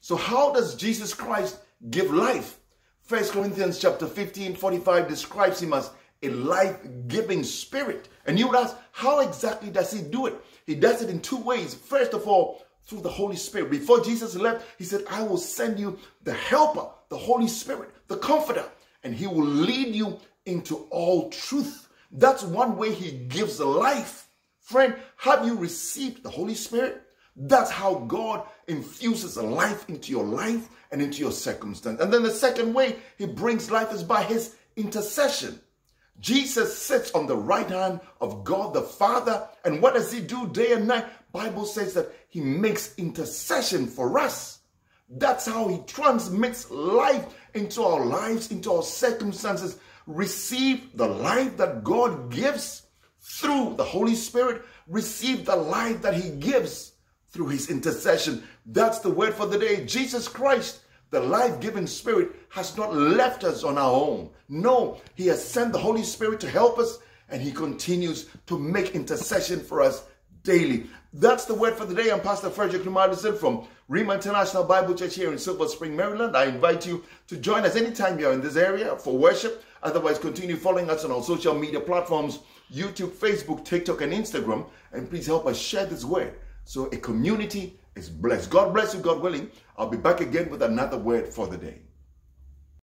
So how does Jesus Christ give life? First Corinthians chapter 15, 45 describes him as a life-giving spirit. And you would ask, how exactly does he do it? He does it in two ways. First of all, through the Holy Spirit. Before Jesus left, he said, I will send you the helper, the Holy Spirit, the comforter, and he will lead you into all truth. That's one way he gives life. Friend, have you received the Holy Spirit? That's how God infuses life into your life and into your circumstance. And then the second way he brings life is by his intercession. Jesus sits on the right hand of God the Father. And what does he do day and night? Bible says that he makes intercession for us. That's how he transmits life into our lives, into our circumstances. Receive the life that God gives through the Holy Spirit. Receive the life that he gives through his intercession. That's the word for the day. Jesus Christ, the life-giving spirit, has not left us on our own. No, he has sent the Holy Spirit to help us and he continues to make intercession for us daily. That's the word for the day. I'm Pastor Frederick Nnoma-Addison from Rhema International Bible Church here in Silver Spring, Maryland. I invite you to join us anytime you're in this area for worship. Otherwise, continue following us on our social media platforms, YouTube, Facebook, TikTok, and Instagram. And please help us share this word so a community is blessed. God bless you, God willing. I'll be back again with another word for the day.